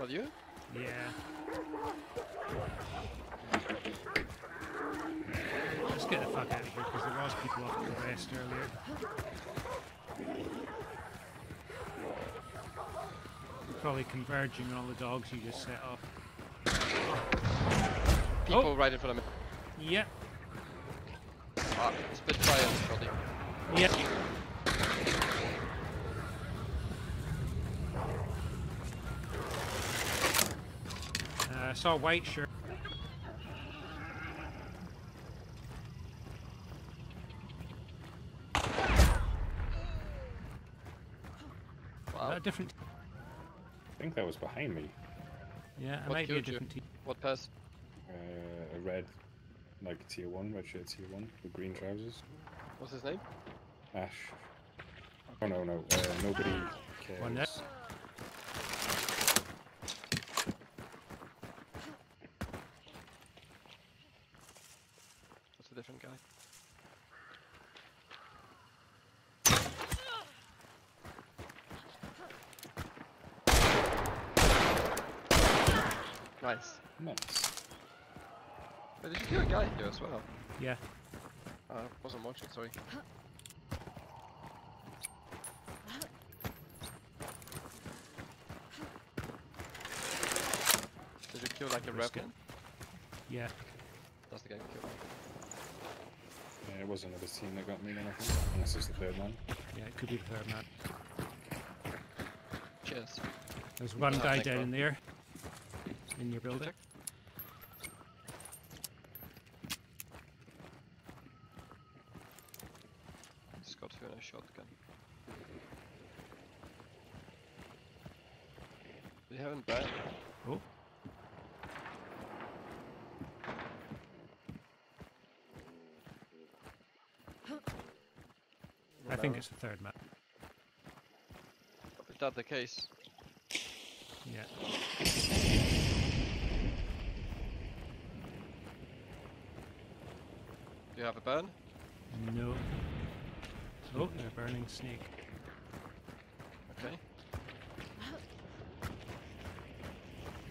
Not you? Yeah. Let's get the fuck out of here because there was people off the rest earlier. They're probably converging on all the dogs you just set off. People Oh. right in front of me. Yep. Ah, Spitfire probably. Yep I saw a white shirt. Wow. A different. I think that was behind me. Yeah, it What might be a different team. What pass? Uh, a red, like tier one, red shirt tier one with green trousers. What's his name? Ash. Oh no no, uh, nobody cares. One there. What's a different guy? Nice. Nice. Wait, did you kill a guy here as well? Yeah. Uh, I wasn't watching, sorry. Did you kill like a Risk. Yeah. That's the guy who killed. Yeah, it was another team that got me then I think. Unless it's the third one. Yeah, it could be the third man. Cheers. There's one guy dead down God. there. In your building. check. Just got through in a shotgun. We haven't banned. Oh. Think it's the third map. Is that the case? Yeah. Do you have a burn? No. Oh, a burning snake. Okay.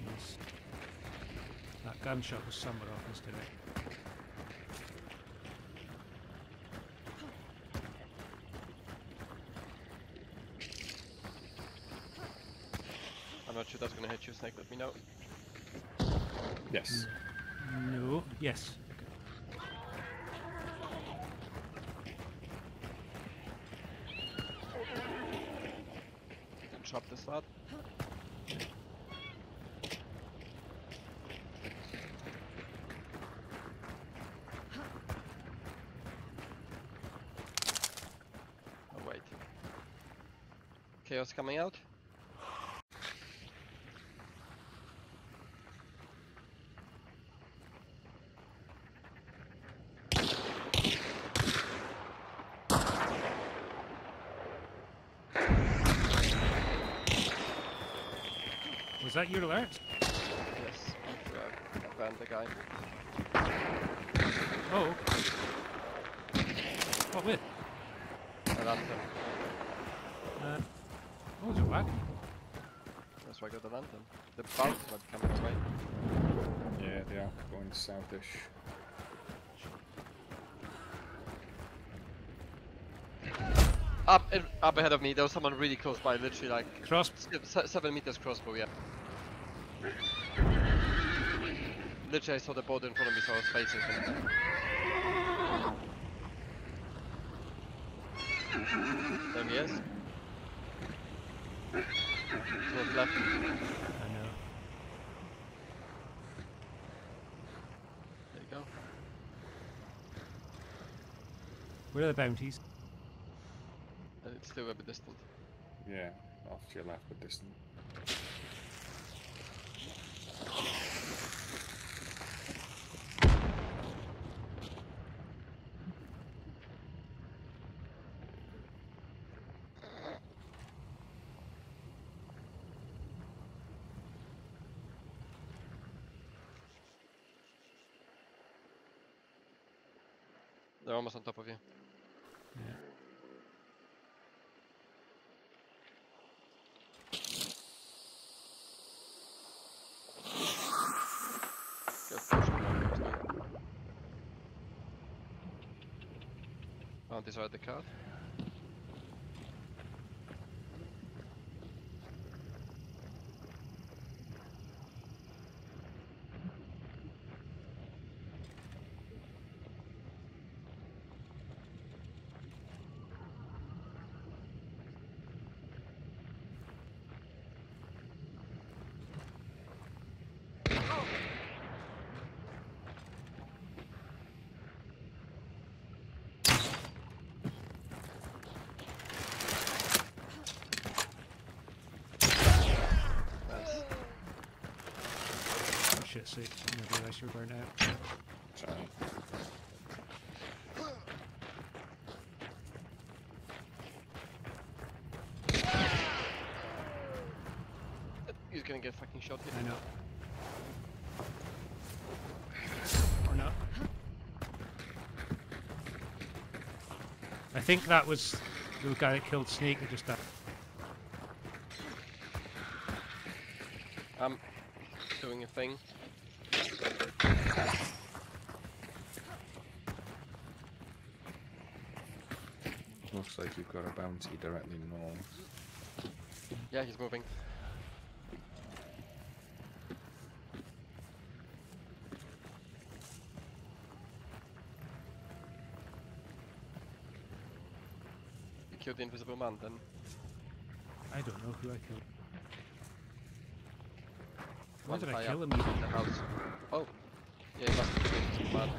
Nice. That gunshot was somewhere off us today. Not sure that's gonna hit you, Snake. Let me know. Yes. No. Yes. Drop this lad. Oh wait. Chaos coming out. Was that your alert? Yes, I'm sure I banned the guy. Oh. What with? I landed him. Uh, what was it, whack? That's why I got the lantern. The bounce might be coming this way. Yeah, they are going southish. Up, in, up ahead of me, there was someone really close by, literally like Cross. se- se- seven meters crossbow, yeah. Literally, I saw the boulder in front of me, so I was facing him. There he is. To his left. I know. There you go. Where are the bounties? And it's still a bit distant. Yeah, off to your left but distant. They're almost on top of you. Yeah. Oh, these are the card. I didn't realise you were burnt out. Sorry. He's gonna get fucking shot here. I know. Or not. I think that was the guy that killed Sneak that just died. I'm doing a thing. Looks like you've got a bounty directly north. Yeah, he's moving. You killed the invisible man then? I don't know who I killed. Why One did I kill him? in the house. Oh. Yeah, he must have been too invisible man.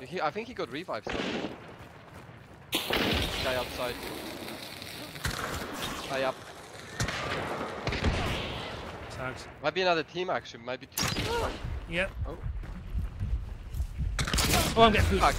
He, I think he got revived though. Guy outside. High up. Tags. Might be another team actually, might be two teams. Yep. Oh. Oh, I'm getting food. Fuck.